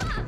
Up.